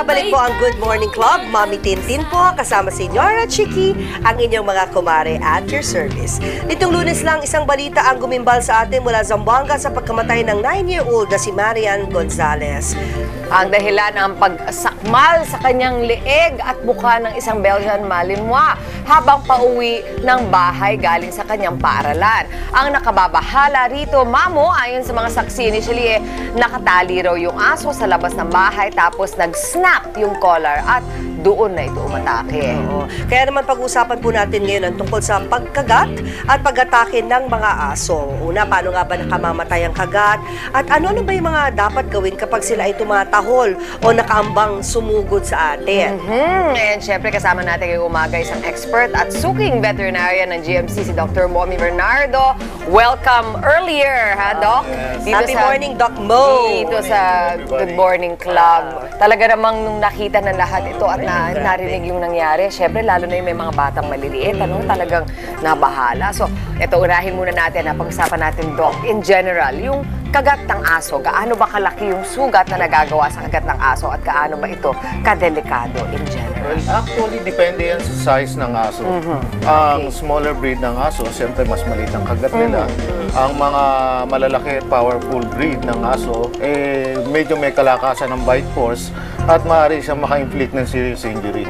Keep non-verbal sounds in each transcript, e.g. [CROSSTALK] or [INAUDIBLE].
Nagbabalik po ang Good Morning Club. Mami Tintin po, kasama si Nora Chiki, ang inyong mga kumare at your service. Nitong lunes lang, isang balita ang gumimbal sa atin mula Zamboanga sa pagkamatay ng 9-year-old na si Marian Gonzalez. Ang dahilan ng pagsakmal sa kanyang leeg at mukha ng isang Belgian Malinois habang pauwi ng bahay galing sa kanyang paaralan. Ang nakababahala rito, mamo, ayon sa mga saksi initially, eh, nakatali raw yung aso sa labas ng bahay tapos nag-snap yung collar at doon na ito umatake. Oo. Kaya naman pag-uusapan po natin ngayon ang tungkol sa pagkagat at pag-atake ng mga aso. Una, paano nga ba nakamamatay ang kagat? At ano-ano ba yung mga dapat gawin kapag sila ay tumatahol o nakaambang sumugod sa atin? Hmm, and syempre kasama natin ngayong umaga isang expert at suking veterinarian ng GMC, si Dr. Momi Bernardo. Welcome earlier, ha, Doc? Dito Happy sa- morning, Doc Mo! Dito sa Good Morning Club. Talaga namang nung nakita ng lahat ito at na, narinig yung nangyari, syempre lalo na yung may mga batang maliliit, ano, talagang nabahala. So, ito unahin muna natin na pag-usapan natin, Doc, in general, yung kagat ng aso, gaano ba kalaki yung sugat na nagagawa sa kagat ng aso at gaano ba ito kadelikado in general? Well, actually, depende yan sa size ng aso. Ang smaller breed ng aso, siyempre mas maliit ang kagat nila. Ang mga malalaki, powerful breed ng aso, eh, medyo may kalakasan ng bite force at maaari siyang maka-inflict ng serious injury.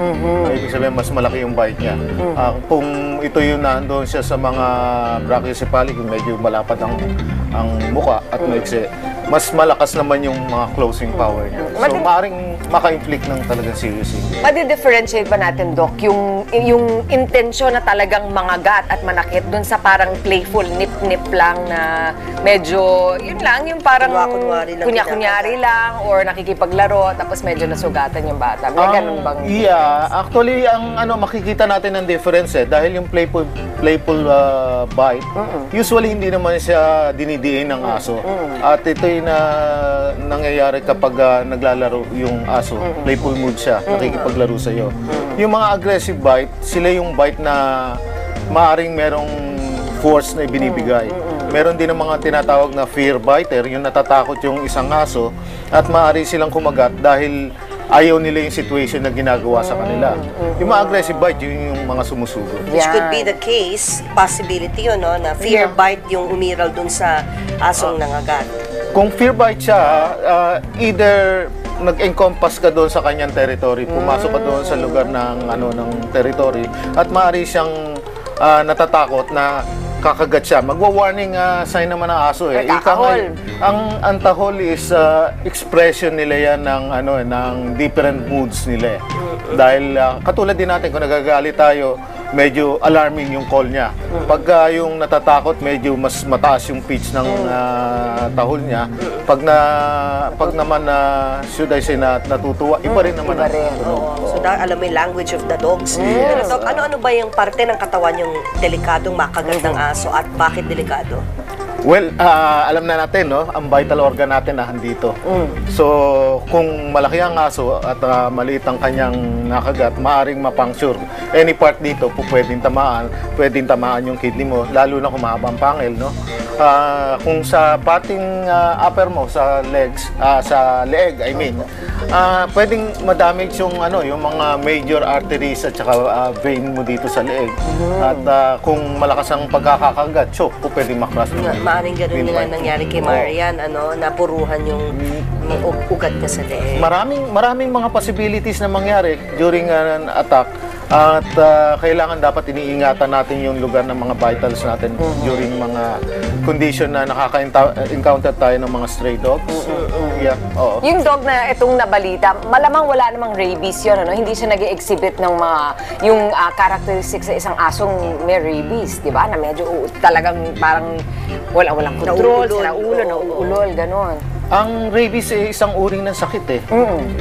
Ibig sabihin, mas malaki yung bite niya. Ah, kung ito yung nandoon siya sa mga brachycephalic, medyo malapad ang, ang muka at maiksi, mas malakas naman yung mga closing power niya. So, Mati- maaaring maka-inflict ng talagang serious injury. Madi-differentiate ba natin, Doc, yung, yung intensyon na talagang mangagat at manakit dun sa parang playful, nip-nip lang na medyo, yun lang, yung parang Kunwa-kunwari lang kunya-kunyari lang or nakikipaglaro tapos medyo nasugatan yung bata. May Ang- ganun bang... Yeah, actually ang ano makikita natin ang difference eh dahil yung playful playful uh, bite usually hindi naman siya dinidiin ng aso. At ito yung na nangyayari kapag uh, naglalaro yung aso. Playful mood siya, nakikipaglaro sa iyo. Yung mga aggressive bite, sila yung bite na maaring merong force na ibinibigay. Meron din ang mga tinatawag na fear biter, yung natatakot yung isang aso at maaari silang kumagat dahil ayaw nila yung situation na ginagawa sa kanila. Yung mga aggressive bite, yun yung mga sumusugod. Which could be the case, possibility yun, no, na fear bite yung umiral dun sa asong nangagat. Kung fear bite siya, uh, either nag-encompass ka doon sa kanyang territory, pumasok ka doon sa lugar ng ano ng territory at maaari siyang ah, natatakot na kakagat siya. Magwa-warning ah, sign naman ng aso eh. Ika nga, Nagkakahol. ang antahol is ah, expression nila yan ng ano eh, ng different moods nila. eh. Dahil ah, katulad din natin kung nagagalit tayo, medyo alarming yung call niya. Pagka yung natatakot, medyo mas mataas yung pitch ng ah, tahol niya. Pag na pag naman na should I say na natutuwa, iba rin naman Iba rin. Oo. So, da- alam mo yung language of the dogs. Pero, Doc, ano-ano ba yung parte ng katawan yung delikadong makagat ng aso at bakit delikado? Well, ah, alam na natin, no? Ang vital organ natin na dito. So, kung malaki ang aso at ah, maliit ang kanyang nakagat, maaring mapuncture. Any part dito po pwedeng tamaan, pwedeng tamaan yung kidney mo, lalo na kung mahaba ang pangil, no? Ah, kung sa pating ah, upper mo, sa legs, ah, sa leg, I mean, ah, pwedeng madamage yung ano, yung mga major arteries at saka ah, vein mo dito sa leeg. At ah, kung malakas ang pagkakakagat, choke po pwedeng makras mo. Maaring ganun fight. nangyari kay Marian, ano, napuruhan yung, yung ug- ugat niya sa leeg. Maraming maraming mga possibilities na mangyari during an attack at ah, kailangan dapat iniingatan natin yung lugar ng mga vitals natin during mga condition na nakaka-encounter tayo ng mga stray dogs. Yeah, oo. Yung dog na itong nabalita, malamang wala namang rabies yun, ano? Hindi siya nag exhibit ng mga, yung ah, characteristics sa isang asong may rabies, di ba? Na medyo uh, talagang parang wala-walang control, sira ulo, nauulol, ganon. Ang rabies ay isang uri ng sakit eh.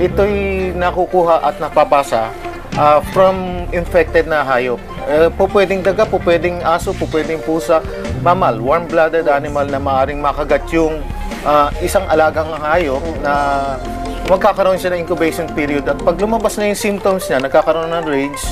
Ito'y nakukuha at napapasa ah, from infected na hayop. Eh, po pwedeng daga, po pwedeng aso, po pwedeng pusa, mamal, warm-blooded animal na maaring makagat yung ah, isang alagang hayop na magkakaroon siya ng incubation period at pag lumabas na yung symptoms niya, nagkakaroon ng rage,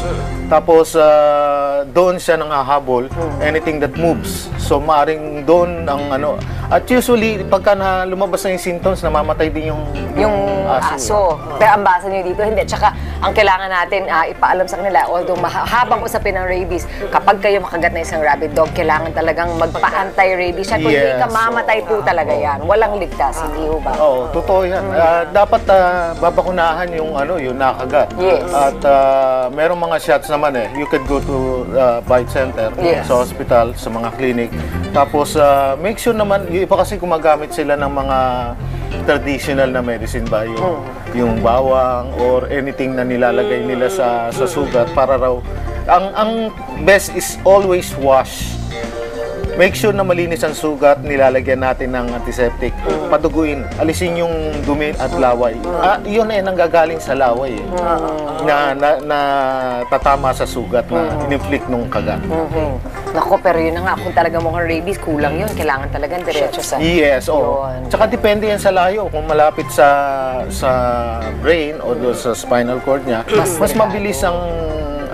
tapos ah, doon siya nang hahabol, anything that moves. So maaring doon ang ano At usually, pagka na lumabas na yung symptoms, namamatay din yung, yung aso. aso. Pero ang basa nyo dito, hindi. Tsaka, ang kailangan natin ah, ipaalam sa kanila, although habang usapin ng rabies, kapag kayo makagat na isang rabid dog, kailangan talagang magpa-anti-rabies siya. Kung hindi Yes, ka mamatay po talaga yan. Walang ligtas, hindi ho ba? Oo, totoo yan. Ah, dapat ah, babakunahan yung ano, yung nakagat. Yes. At ah, merong mga shots naman eh. You could go to ah, bite center, Yes. sa hospital, sa mga clinic. Tapos ah, make sure naman, yung iba kasi gumagamit sila ng mga traditional na medicine ba? Yung yung bawang or anything na nilalagay nila sa sa sugat para raw ang ang best is always wash. Make sure na malinis ang sugat, nilalagyan natin ng antiseptic. Paduguin, alisin yung dumi at laway. Ah, yun eh, nanggagaling sa laway eh. Na, na, na tatama sa sugat na in-inflict nung kagat. Nako, pero yun na nga, kung talaga mukhang rabies, kulang yun. Kailangan talagang diretso sa... Yes, oo. Yun. Tsaka depende yan sa layo. Kung malapit sa sa brain o doon sa spinal cord niya, mas, mabilis ang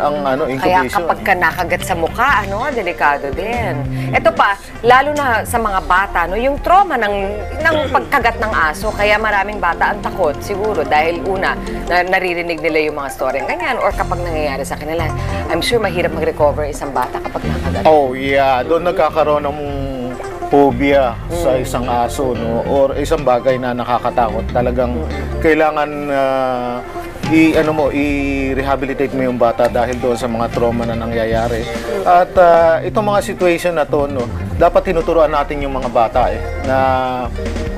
ang ano Kaya incubation. kapag ka nakagat sa mukha, ano, delikado din. Ito pa, lalo na sa mga bata, no, yung trauma ng, ng [CLEARS THROAT] pagkagat ng aso, kaya maraming bata ang takot siguro dahil una, na, naririnig nila yung mga story ganyan or kapag nangyayari sa kanila, I'm sure mahirap mag-recover isang bata kapag nakagat. Oh, yeah. Doon nagkakaroon ng phobia sa isang aso, no? Or isang bagay na nakakatakot. Talagang kailangan ah, i ano mo i-rehabilitate mo yung bata dahil doon sa mga trauma na nangyayari. At ah, itong mga situation na to, no, dapat tinuturuan natin yung mga bata eh na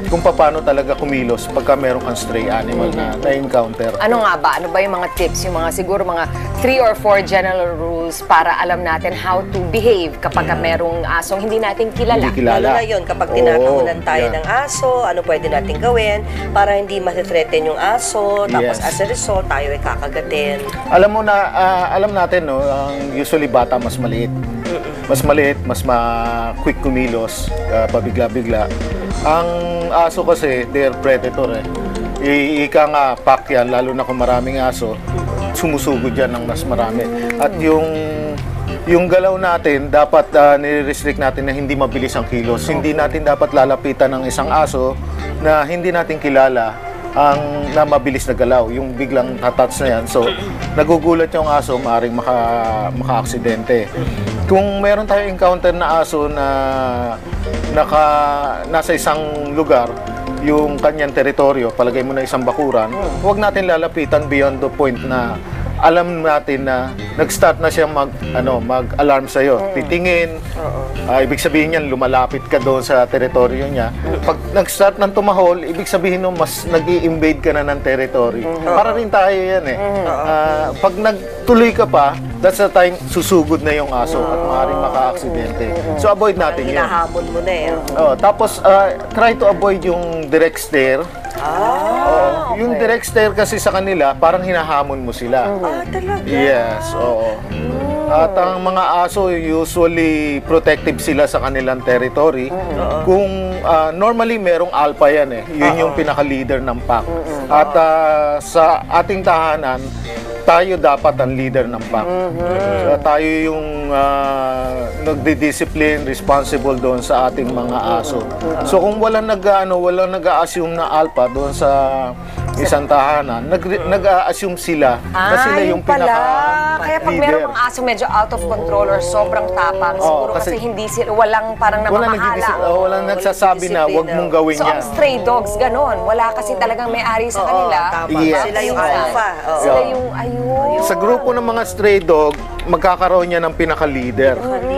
kung paano talaga kumilos pagka meron kang stray animal na na-encounter. Ano nga ba? Ano ba yung mga tips? Yung mga siguro mga three or four general rules para alam natin how to behave kapag ka merong asong hindi natin kilala. Hindi kilala. Lalo na yun, kapag Oo, tinatahunan tayo yeah. ng aso, ano pwede natin gawin para hindi ma-threaten yung aso, tapos Yes. as a result, tayo ay kakagatin. Alam mo na, ah, alam natin, no, ang usually bata mas maliit. Mas maliit, mas ma-quick kumilos, ah, pabigla-bigla. Ang aso kasi, they're predator eh. I- ika nga, pack yan, lalo na kung maraming aso, sumusugod yan ng mas marami. At yung yung galaw natin, dapat ah, nire-restrict natin na hindi mabilis ang kilos. Hindi natin dapat lalapitan ng isang aso na hindi natin kilala ang na mabilis na galaw, yung biglang tatouch na yan. So, nagugulat yung aso, maaaring maka, maka-aksidente. Kung meron tayong encounter na aso na naka, nasa isang lugar, yung kanyang teritoryo, palagay mo na isang bakuran, huwag natin lalapitan beyond the point na alam natin na nag-start na siya mag ano mag-alarm sa iyo. Titingin. ah, ibig sabihin niyan lumalapit ka doon sa teritoryo niya. Pag nag-start ng tumahol, ibig sabihin nun mas nag-i-invade ka na ng territory. Para rin tayo yan eh. Ah, pag nagtuloy ka pa, that's the time susugod na yung aso at maaaring maka-aksidente. So avoid natin yun. Hinahamon mo na eh. Oh, tapos ah, try to avoid yung direct stare. Ah, Oo. Yung direct stare kasi sa kanila, parang hinahamon mo sila. ah talaga. Yes, oo. At ang mga aso, usually protective sila sa kanilang territory. Kung ah, normally merong alpha yan eh. Yun yung pinaka-leader ng pack. At ah, sa ating tahanan, tayo dapat ang leader ng pack. So, tayo yung ah, nagdi-discipline, responsible doon sa ating mga aso. So kung walang nag ano, walang nag-assume na alpha doon sa isang tahanan, nag nag-assume sila na Ah, sila yun yung pinaka. Kaya pag leader. merong mga aso medyo out of control or sobrang tapang, siguro kasi, kasi hindi sila, walang parang Walang namamahala. oh, walang nagsasabi na wag mong gawin So, yan. ang stray dogs, ganon. Wala kasi talagang may-ari sa Oo, kanila. tama. Yes. Sila yung Oo. alpha. Oo. Sila Oo. yung, ayun. Sa grupo ng mga stray dog, magkakaroon niya ng pinaka-leader.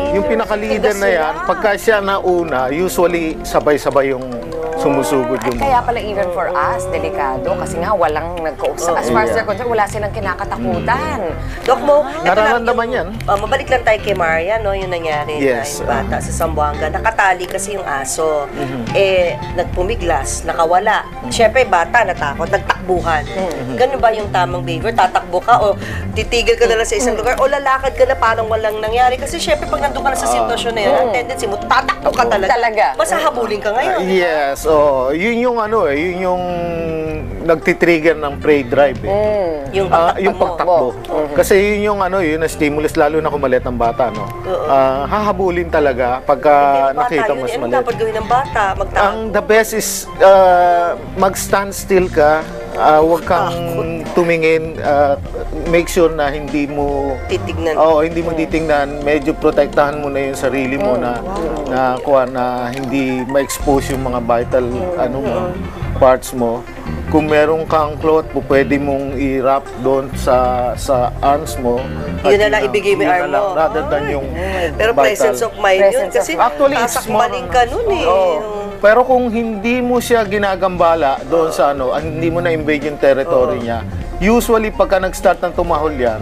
Yung pinaka-leader na yan, pagka siya nauna, usually sabay-sabay yung sumusugod yung kaya pala even for us, delikado. Kasi nga, walang nagkausap. As far as they're concerned, wala silang kinakatakutan. Dok mo, Nararamdaman yan. Ah, mabalik lang tayo kay Maria, no? Yung nangyari Yes, na yung bata sa Zamboanga. Nakatali kasi yung aso. Eh, nagpumiglas, nakawala. Siyempre, bata, natakot, nagtakbuhan. Ganun ba yung tamang behavior? Tatakbo ka o titigil ka na lang sa isang lugar o lalakad ka na parang walang nangyari? Kasi siyempre, pag nandun ka na sa sitwasyon na yun, ang tendency mo, tatakbo ka talaga. Talaga. Masahabulin ka ngayon. Yes, oh, yun yung ano eh, yun yung nagtitrigger ng prey drive eh. Yung Ah, pagtakbo yung mo. pagtakbo. Kasi yun yung ano, yun na stimulus lalo na kung maliit ng bata, no. Ah, hahabulin talaga pagka Hindi, nakita bata, mas yun, ano maliit. dapat gawin ng bata? Magtakbo. Ang the best is uh, mag-stand still ka. Uh, huwag kang tumingin. uh, make sure na hindi mo Titignan. Oo, hindi mo titingnan. Medyo protektahan mo na yung sarili mo na na kuha na hindi ma-expose yung mga vital ano mo, parts mo. Kung meron kang cloth, po pwede mong i-wrap doon sa sa arms mo. Yun na lang, ibigay mo arm mo. Rather than yung Pero vital. presence of mind yun. Kasi. Actually, it's more- ka nun eh. Oo. Pero kung hindi mo siya ginagambala doon sa ano, hindi mo na-invade yung territory niya, usually pagka nag-start ng tumahol yan,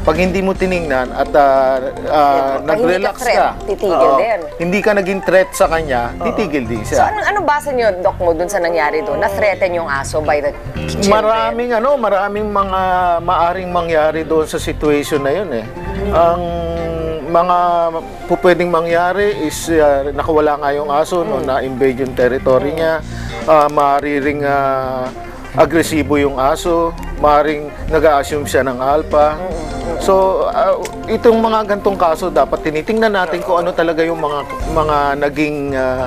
pag hindi mo tiningnan at Pag hindi nag-relax ka threat, ka, titigil oo, din. hindi ka naging threat sa kanya, titigil din So, siya. anong, anong basa niyo, Doc, mo dun sa nangyari doon? Na-threaten yung aso by the children? Maraming ano, maraming mga maaring mangyari doon sa situation na yun eh. Ang mga po pwedeng mangyari is uh, nakawala nga yung aso no, na invade yung territory niya. Uh, maaaring uh, agresibo yung aso, maaaring nag-assume siya ng alpha. So, uh, itong mga gantong kaso dapat tinitingnan natin kung ano talaga yung mga mga naging uh,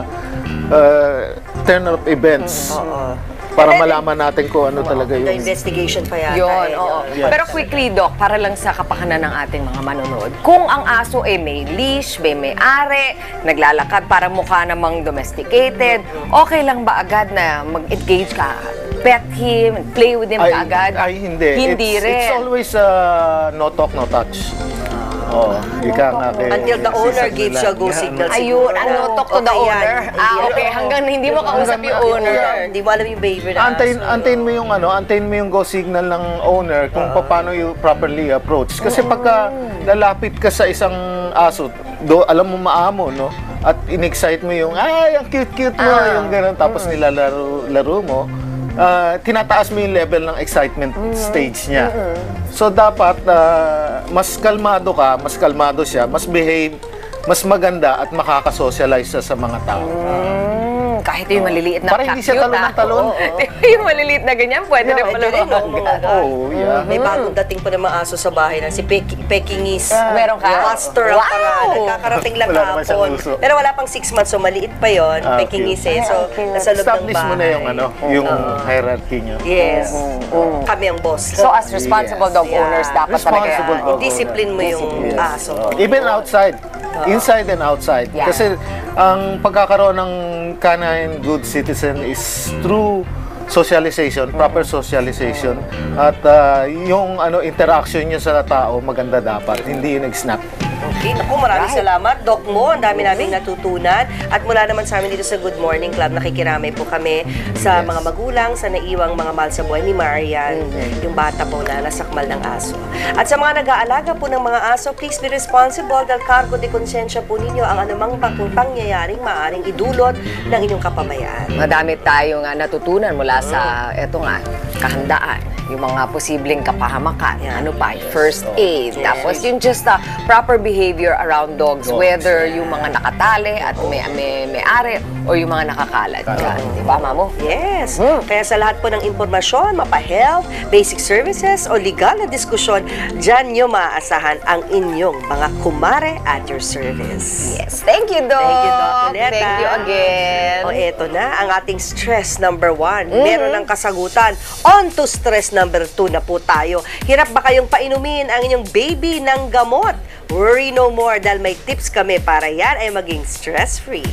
uh, turn of events para malaman natin kung ano talaga The yung investigation pa yata. Yun, eh. oo. Yes. Pero quickly, Doc, para lang sa kapakanan ng ating mga manonood, kung ang aso ay may leash, may may-ari, naglalakad para mukha namang domesticated, okay lang ba agad na mag-engage ka? Pet him, play with him ay, kaagad? ay, hindi. Hindi it's, rin. It's always uh, no talk, no touch. Oo, ika nga kay Until the owner gives you a go signal. Ayun, siguro. ano, talk to the owner. Ah, okay, hanggang hindi mo kausap yung owner. Hindi mo alam yung behavior na Antayin, antayin mo yung ano, antayin mo yung go signal ng owner kung paano you properly approach. Kasi pagka lalapit ka sa isang aso, do alam mo maamo, no? At in-excite mo yung, ay, ang cute-cute mo, yung gano'n, tapos nilalaro laro mo, ah, tinataas mo yung level ng excitement stage niya. So, dapat, ah, mas kalmado ka, mas kalmado siya, mas behave, mas maganda at makakasocialize sa mga tao. Mm, kahit yung maliliit na Para hindi siya talon ng ah. talon. Oo. [LAUGHS] yung maliliit na ganyan, pwede rin pala Pwede rin, mag- Oh, yeah. May bagong dating pa ng mga aso sa bahay na si Pek- Pekingese. Meron ka? Master ang Wow! pangalan. Kakarating lang kahapon. Pero wala pang 6 months, so maliit pa yon Ah, Pekingese eh. So, nasa loob ng Establish bahay. mo na yung ano, yung hierarchy niyo. Yes. Kami ang boss. So as responsible dog Yeah. owners, dapat talaga Responsible dog Discipline mo yung aso. Even outside. Inside and outside. Yeah. Kasi ang pagkakaroon ng canine good citizen is through socialization, proper socialization at ah, yung ano interaction niya sa tao maganda dapat, hindi yung nag-snap. Okay, naku, maraming salamat, Doc Mo. Ang dami naming natutunan. At mula naman sa amin dito sa Good Morning Club, nakikiramay po kami sa mga magulang, sa naiwang mga mahal sa buhay ni Marian, yung bata po na nasakmal ng aso. At sa mga nag-aalaga po ng mga aso, please be responsible dahil cargo de konsensya po ninyo ang anumang pang- pangyayaring maaring idulot ng inyong kapabayaan. Madami tayong uh, natutunan mula sa, eto nga, kahandaan. Yung mga posibleng kapahamakan. Ano pa, first aid. Yes. Tapos yung just uh, proper behavior around dogs. Dogs, whether yung mga nakatali at may, may, may-ari or yung mga nakakalat dyan. Di ba, mamo? Yes. Kaya sa lahat po ng impormasyon, mapa-health, basic services o legal na diskusyon, dyan nyo maaasahan ang inyong mga kumare at your service. Yes. Thank you, Doc. Thank you, Doc. Thank you again. O eto na, ang ating stress number one. Meron ng kasagutan. On to stress number two na po tayo. Hirap ba kayong painumin ang inyong baby ng gamot? Worry no more dahil may tips kami para yan ay maging stress-free.